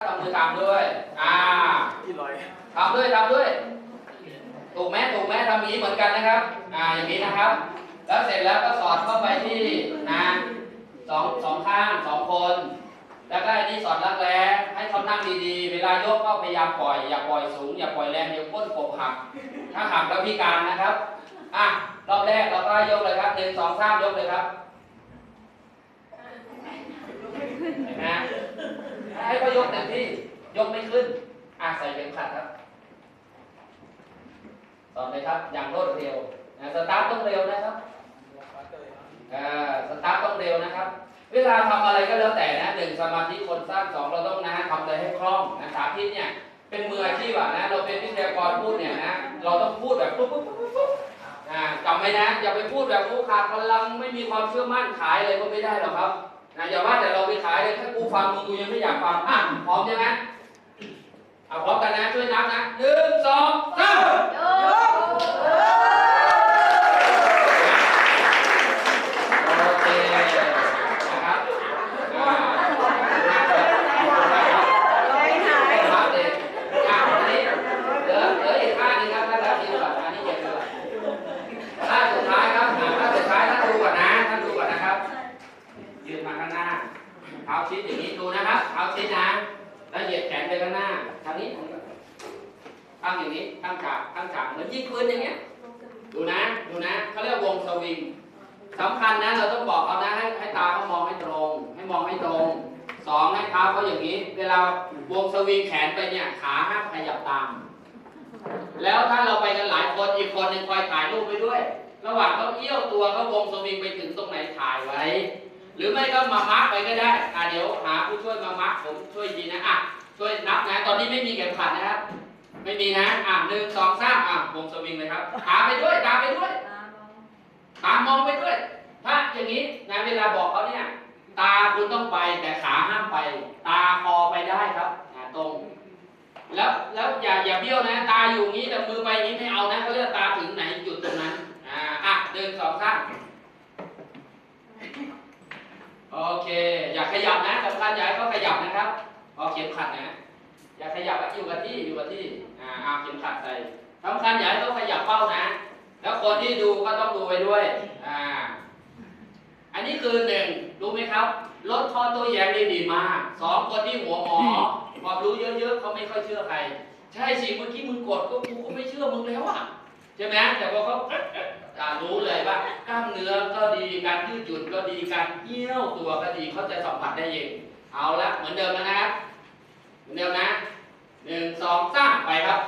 ทำมือทำด้วย อ่าที่ลอยทำด้วยทำด้วย ถูกไหมถูกไหมทำอย่างนี้เหมือนกันนะครับ อ่า อย่างนี้นะครับ แล้วเสร็จแล้วก็สอดเข้าไปที่นะสองสองข้างสองคน แล้วก็อันนี้สอดรักแร้ให้เขานั่งดีๆ เวลายกก็พยายามปล่อย อย่าปล่อยสูง อย่าปล่อยแรง เดี๋ยวก้นกบหัก ถ้าหักแล้วพิการนะครับ อะ รอบแรกเราก็ยกเลยครับหนึ่งสองสามยกเลยครับเห็นไหม ให้เขายกเต็มที่ ยกไม่ขึ้นอะใส่เข็มขัดครับต่อเลยครับ อย่างรวดเร็วนะสตาร์ทต้องเร็วนะครับสตาร์ทต้องเร็วนะครับ เวลาทำอะไรก็แล้วแต่นะหนึ่งสมาธิคนสร้างสองเราต้องนะทำอะไรให้คล่องนะสาธิตเนี่ยเป็นมืออาชีพอะนะเราเป็นวิทยากรพูดเนี่ยนะเราต้องพูดแบบปุ๊บปุ๊บปุ๊บปุ๊บอ่าจำไว้นะอย่าไปพูดแบบผู้ขาดพลังไม่มีความเชื่อมั่นขายอะไรก็ไม่ได้หรอกครับ นะอย่าว่าแต่เราไปขายเลยถ้ากูฟังมึงกูยังไม่อยากฟังอะพร้อมใช่ไหมอาพร้อมกันนะช่วยนับนะหนึ่งสองสาม โอเคนะครับอ่าครับเด็กอ่าอันนี้เหลือเหลืออีกท่าหนึงครับท่านรับดีกว่าอันนี้เย็นด้วยท่าสุดท้ายครับอ่าท่าสุดท้ายท่านดูก่อนนะท่านดูก่อนนะครับ ยืนมาข้างหน้า เท้าชิดอย่างนี้ดูนะครับ เท้าชิดนะแล้วเหยียดแขนไปข้างหน้าทางนี้ตั้งอย่างนี้ ตั้งฉากตั้งฉากเหมือนยิงปืนอย่างเงี้ย ดูนะ ดูนะเขาเรียกวงสวิงสำคัญนะ เราต้องบอกเขานะให้ให้ตาเขามองให้ตรง ให้มองให้ตรงสองให้เท้าเขาอย่างนี้ เวลาวงสวิงแขนไปเนี่ยขาห้ามขยับตาม แล้วถ้าเราไปกันหลายคนอีกคนหนึ่งคอยถ่ายรูปไปด้วย ระหว่างเขาเอี้ยวตัวเขาวงสวิงไปถึงตรงไหนถ่ายไว้ หรือไม่ก็มามาร์กไปก็ได้ อะเดี๋ยวหาผู้ช่วยมามาร์กผมช่วยดีนะ อะ ช่วยนับนะ ตอนนี้ไม่มีเข็มขัดนะครับ ไม่มีนะ อะหนึ่งสองสามอะวงสวิงเลยครับ ตามไปด้วย ตามไปด้วย ตามองไปด้วย ถ้าอย่างนี้นะเวลาบอกเขาเนี่ย ตาคุณต้องไปแต่ขาห้ามไป ตาคอไปได้ครับ ตรง แล้วแล้วอย่าอย่าเบี้ยวนะ ตาอยู่งี้แต่มือไปงนี้ไม่เอานะเขาเรียกตาถึงไหนหยุดตรงนั้น อ่าอะหนึ่งสองสามโอ เค อย่าขยับนะสำคัญอย่าให้เขาขยับนะครับพอเข็มขัดนะ อย่าขยับอยู่กับที่อยู่กับที่อ่าเอาเข็มขัดใส่สำคัญอย่าให้เขาขยับเป้านะ แล้วคนที่ดูก็ต้องดูไปด้วยอ่าอันนี้คือหนึ่งรู้ไหมครับลดข้อโต้แย้งได้ดีมากสองคนที่หัวหมอความรู้เยอะๆเขาไม่ค่อยเชื่อใคร ใช่สิเมื่อกี้มึงกดก็กูก็ไม่เชื่อมึงแล้วอะ ใช่ไหมแต่พอเขาอ่ารู้เลยว่ากล้ามเนื้อก็ดีการยืดหยุ่นก็ดีการเอี้ยวตัวก็ดีเขาจะสัมผัสได้เองเอาละเหมือนเดิมนะครับเหมือนเดิมนะหนึ่งสองสามไปครับ